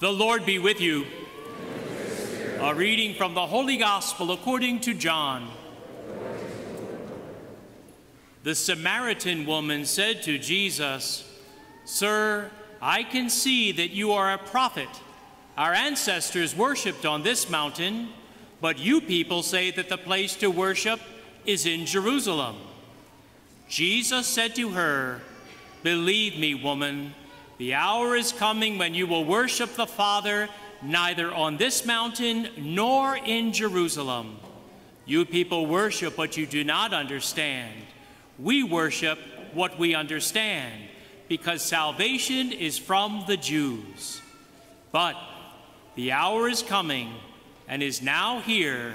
The Lord be with you. A reading from the Holy Gospel according to John. The Samaritan woman said to Jesus, Sir, I can see that you are a prophet. Our ancestors worshipped on this mountain, but you people say that the place to worship is in Jerusalem. Jesus said to her, Believe me, woman, the hour is coming when you will worship the Father neither on this mountain nor in Jerusalem. You people worship what you do not understand. We worship what we understand because salvation is from the Jews. But the hour is coming and is now here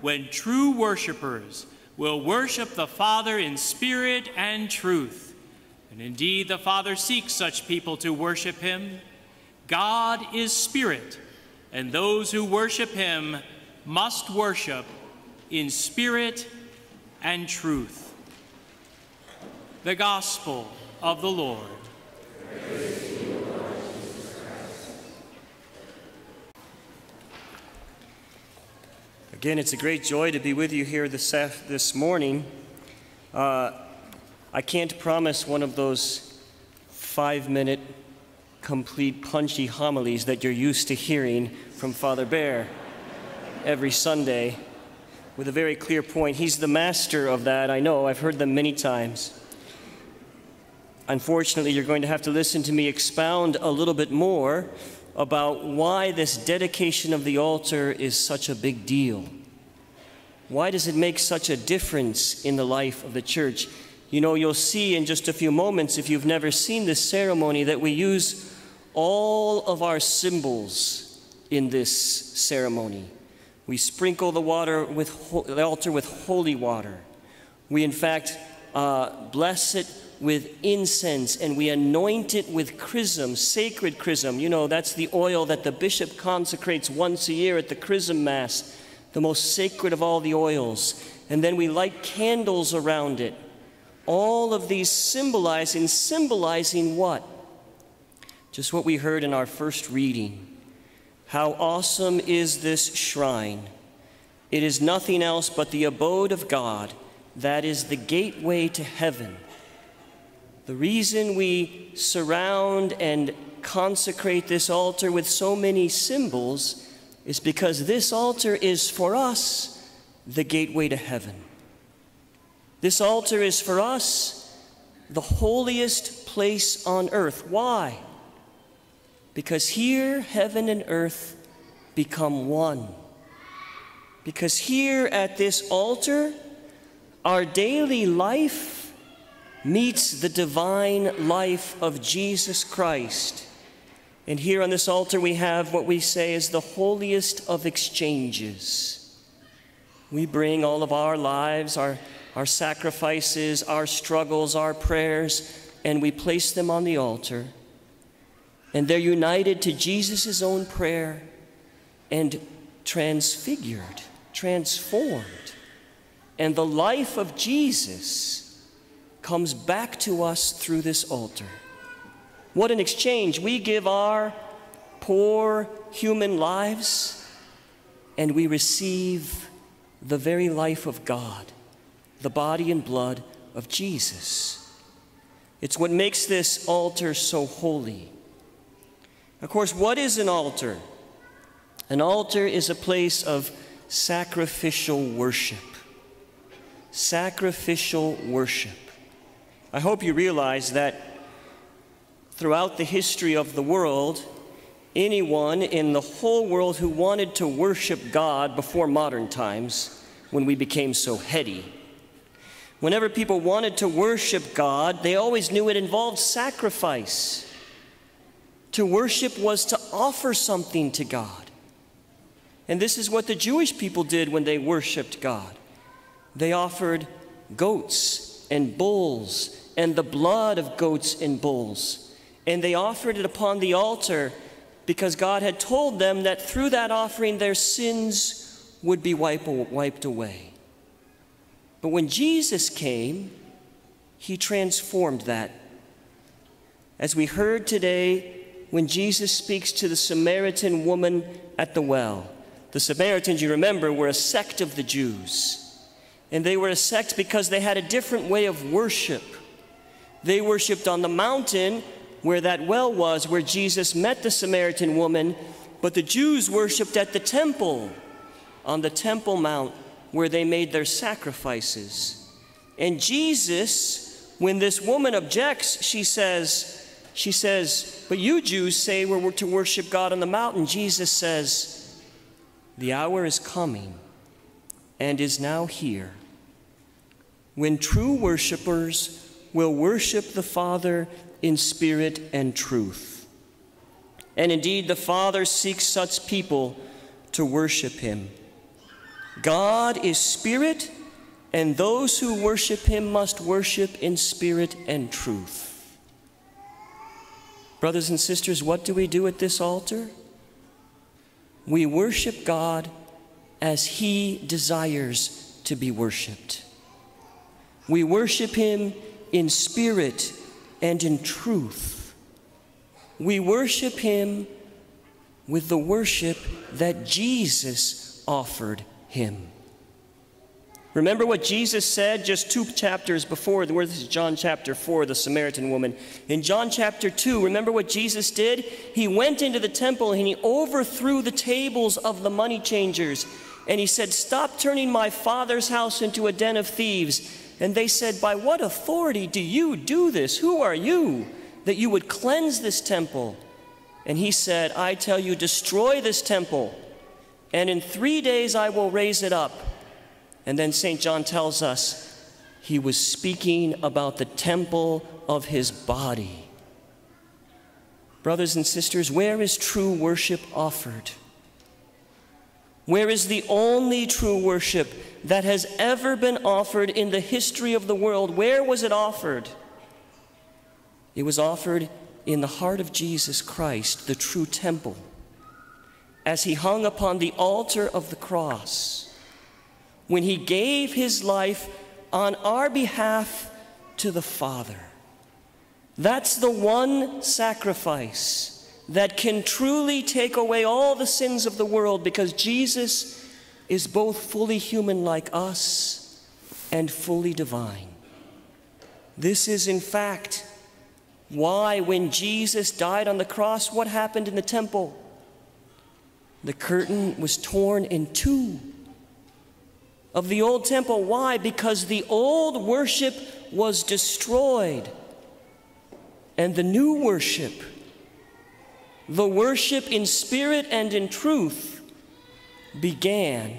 when true worshipers will worship the Father in spirit and truth. And indeed, the Father seeks such people to worship him. God is spirit, and those who worship him must worship in spirit and truth. The Gospel of the Lord. Again, it's a great joy to be with you here this, this morning. Uh, I can't promise one of those five minute, complete, punchy homilies that you're used to hearing from Father Baer every Sunday with a very clear point. He's the master of that, I know, I've heard them many times. Unfortunately, you're going to have to listen to me expound a little bit more about why this dedication of the altar is such a big deal. Why does it make such a difference in the life of the church? You know, you'll see in just a few moments, if you've never seen this ceremony, that we use all of our symbols in this ceremony. We sprinkle the water with the altar with holy water. We, in fact, uh, bless it with incense and we anoint it with chrism, sacred chrism. You know, that's the oil that the bishop consecrates once a year at the chrism mass, the most sacred of all the oils. And then we light candles around it. All of these symbolizing, symbolizing what? Just what we heard in our first reading. How awesome is this shrine! It is nothing else but the abode of God, that is the gateway to heaven. The reason we surround and consecrate this altar with so many symbols is because this altar is for us the gateway to heaven. This altar is for us the holiest place on earth. Why? Because here heaven and earth become one. Because here at this altar, our daily life meets the divine life of Jesus Christ. And here on this altar, we have what we say is the holiest of exchanges. We bring all of our lives, our, our sacrifices, our struggles, our prayers, and we place them on the altar. And they're united to Jesus' own prayer and transfigured, transformed. And the life of Jesus comes back to us through this altar. What an exchange! We give our poor human lives and we receive the very life of God, the body and blood of Jesus. It's what makes this altar so holy. Of course, what is an altar? An altar is a place of sacrificial worship. Sacrificial worship. I hope you realize that throughout the history of the world, anyone in the whole world who wanted to worship God before modern times, when we became so heady, whenever people wanted to worship God, they always knew it involved sacrifice. To worship was to offer something to God. And this is what the Jewish people did when they worshiped God. They offered goats and bulls and the blood of goats and bulls. And they offered it upon the altar because God had told them that through that offering their sins would be wiped away. But when Jesus came, he transformed that. As we heard today, when Jesus speaks to the Samaritan woman at the well. The Samaritans, you remember, were a sect of the Jews. And they were a sect because they had a different way of worship. They worshiped on the mountain where that well was, where Jesus met the Samaritan woman, but the Jews worshiped at the temple, on the Temple Mount, where they made their sacrifices. And Jesus, when this woman objects, she says, she says, But you Jews say we're to worship God on the mountain. Jesus says, The hour is coming and is now here when true worshipers will worship the Father in spirit and truth. And indeed, the Father seeks such people to worship Him. God is spirit, and those who worship Him must worship in spirit and truth. Brothers and sisters, what do we do at this altar? We worship God as He desires to be worshiped. We worship Him in spirit and in truth. We worship Him with the worship that Jesus offered Him. Remember what Jesus said just two chapters before, where this is John chapter 4, the Samaritan woman. In John chapter 2, remember what Jesus did? He went into the temple and he overthrew the tables of the money changers. And he said, Stop turning my father's house into a den of thieves. And they said, By what authority do you do this? Who are you that you would cleanse this temple? And he said, I tell you, destroy this temple, and in three days I will raise it up. And then St. John tells us he was speaking about the temple of his body. Brothers and sisters, where is true worship offered? Where is the only true worship that has ever been offered in the history of the world? Where was it offered? It was offered in the heart of Jesus Christ, the true temple, as he hung upon the altar of the cross when he gave his life on our behalf to the Father. That's the one sacrifice that can truly take away all the sins of the world because Jesus is both fully human like us and fully divine. This is, in fact, why when Jesus died on the cross, what happened in the temple? The curtain was torn in two of the old temple. Why? Because the old worship was destroyed. And the new worship, the worship in spirit and in truth, began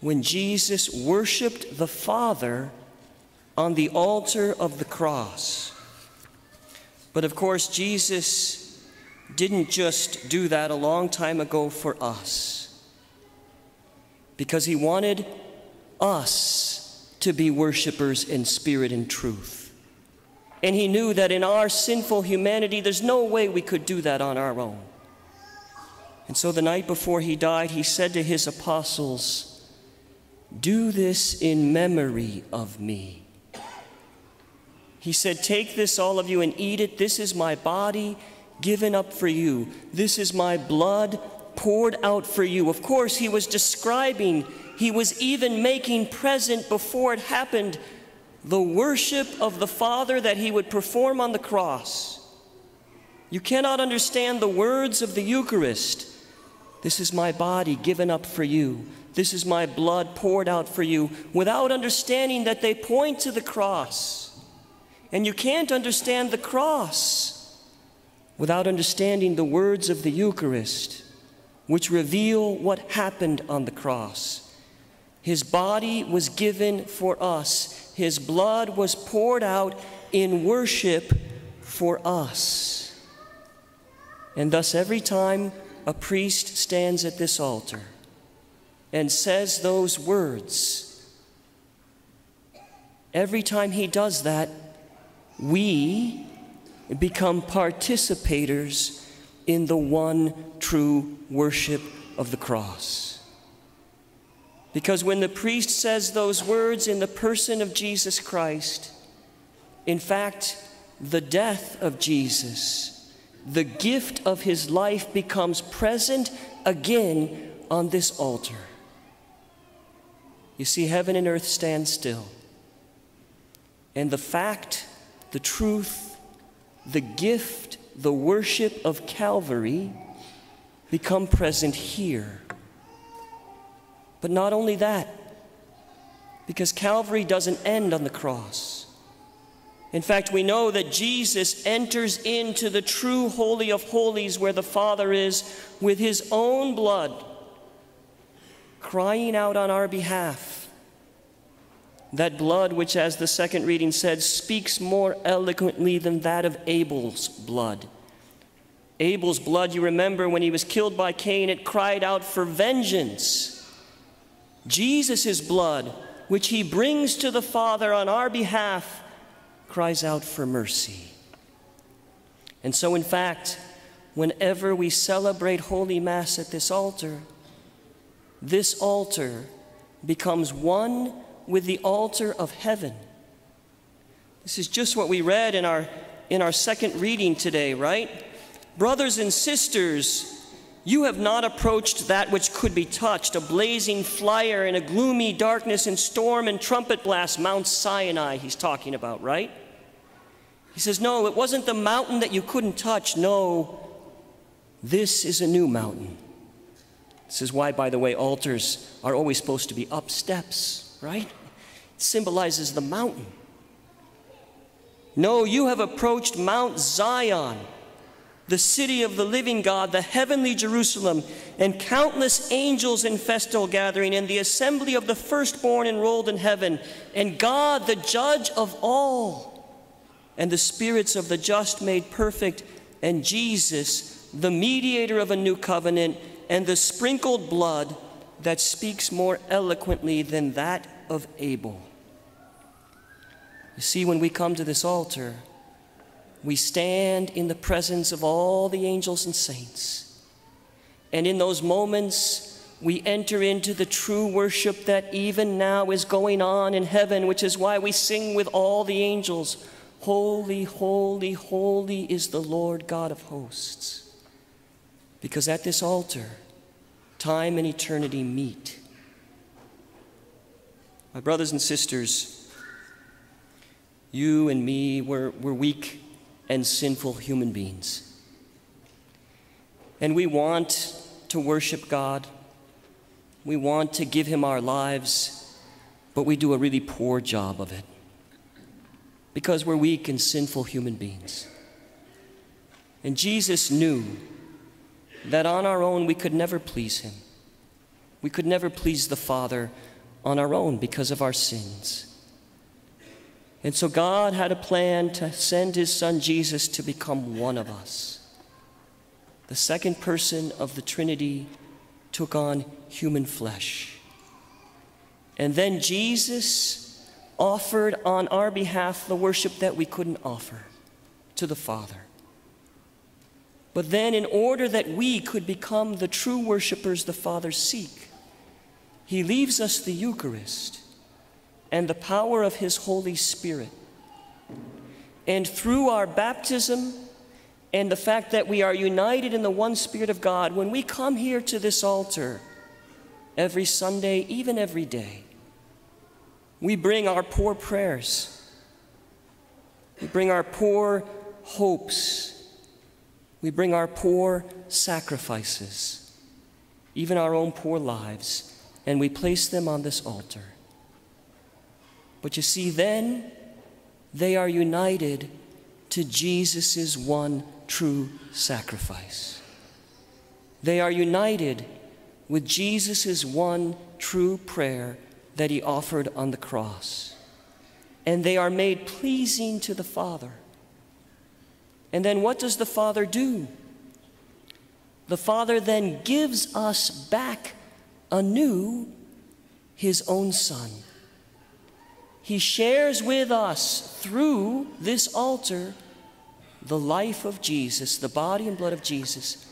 when Jesus worshiped the Father on the altar of the cross. But of course, Jesus didn't just do that a long time ago for us, because he wanted us to be worshipers in spirit and truth. And he knew that in our sinful humanity, there's no way we could do that on our own. And so the night before he died, he said to his apostles, Do this in memory of me. He said, Take this, all of you, and eat it. This is my body given up for you. This is my blood poured out for you. Of course, he was describing he was even making present before it happened the worship of the Father that he would perform on the cross. You cannot understand the words of the Eucharist. This is my body given up for you. This is my blood poured out for you without understanding that they point to the cross. And you can't understand the cross without understanding the words of the Eucharist, which reveal what happened on the cross. His body was given for us, His blood was poured out in worship for us. And thus, every time a priest stands at this altar and says those words, every time he does that, we become participators in the one true worship of the cross. Because when the priest says those words in the person of Jesus Christ, in fact, the death of Jesus the gift of his life becomes present again on this altar. You see, heaven and earth stand still. And the fact, the truth, the gift, the worship of Calvary become present here. But not only that, because Calvary doesn't end on the cross. In fact, we know that Jesus enters into the true Holy of Holies where the Father is with his own blood, crying out on our behalf. That blood, which, as the second reading said, speaks more eloquently than that of Abel's blood. Abel's blood, you remember when he was killed by Cain, it cried out for vengeance. Jesus' blood, which he brings to the Father on our behalf, cries out for mercy. And so, in fact, whenever we celebrate Holy Mass at this altar, this altar becomes one with the altar of heaven. This is just what we read in our, in our second reading today, right? Brothers and sisters, you have not approached that which could be touched, a blazing fire in a gloomy darkness and storm and trumpet blast, Mount Sinai, he's talking about, right? He says, No, it wasn't the mountain that you couldn't touch. No, this is a new mountain. This is why, by the way, altars are always supposed to be up steps, right? It symbolizes the mountain. No, you have approached Mount Zion the city of the living God, the heavenly Jerusalem, and countless angels in festal gathering, and the assembly of the firstborn enrolled in heaven, and God, the judge of all, and the spirits of the just made perfect, and Jesus, the mediator of a new covenant, and the sprinkled blood that speaks more eloquently than that of Abel. You see, when we come to this altar, we stand in the presence of all the angels and saints. And in those moments, we enter into the true worship that even now is going on in heaven, which is why we sing with all the angels Holy, holy, holy is the Lord God of hosts. Because at this altar, time and eternity meet. My brothers and sisters, you and me, we're, we're weak and sinful human beings. And we want to worship God. We want to give Him our lives, but we do a really poor job of it because we're weak and sinful human beings. And Jesus knew that on our own we could never please Him. We could never please the Father on our own because of our sins. And so God had a plan to send his son Jesus to become one of us. The second person of the Trinity took on human flesh. And then Jesus offered on our behalf the worship that we couldn't offer to the Father. But then, in order that we could become the true worshipers the Father seek, He leaves us the Eucharist and the power of His Holy Spirit. And through our baptism and the fact that we are united in the one Spirit of God, when we come here to this altar every Sunday, even every day, we bring our poor prayers, we bring our poor hopes, we bring our poor sacrifices, even our own poor lives, and we place them on this altar. But you see, then they are united to Jesus' one true sacrifice. They are united with Jesus' one true prayer that he offered on the cross. And they are made pleasing to the Father. And then what does the Father do? The Father then gives us back anew his own Son. He shares with us through this altar the life of Jesus, the body and blood of Jesus,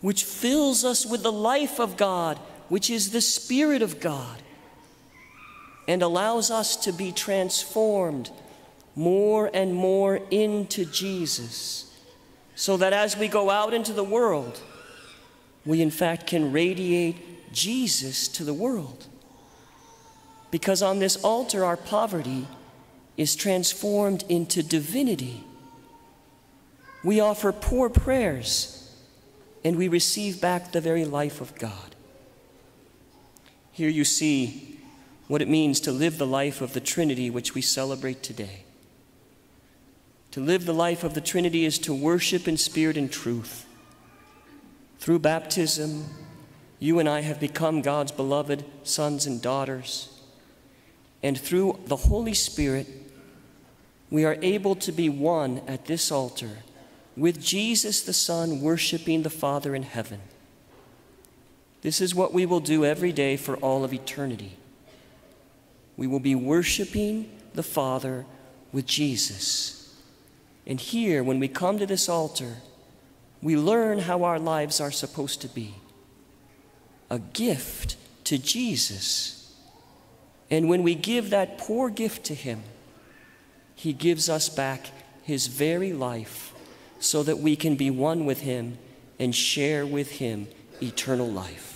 which fills us with the life of God, which is the Spirit of God, and allows us to be transformed more and more into Jesus so that as we go out into the world, we in fact can radiate Jesus to the world. Because on this altar, our poverty is transformed into divinity. We offer poor prayers and we receive back the very life of God. Here you see what it means to live the life of the Trinity which we celebrate today. To live the life of the Trinity is to worship in spirit and truth. Through baptism, you and I have become God's beloved sons and daughters. And through the Holy Spirit, we are able to be one at this altar with Jesus the Son worshiping the Father in heaven. This is what we will do every day for all of eternity. We will be worshiping the Father with Jesus. And here, when we come to this altar, we learn how our lives are supposed to be a gift to Jesus. And when we give that poor gift to Him, He gives us back His very life so that we can be one with Him and share with Him eternal life.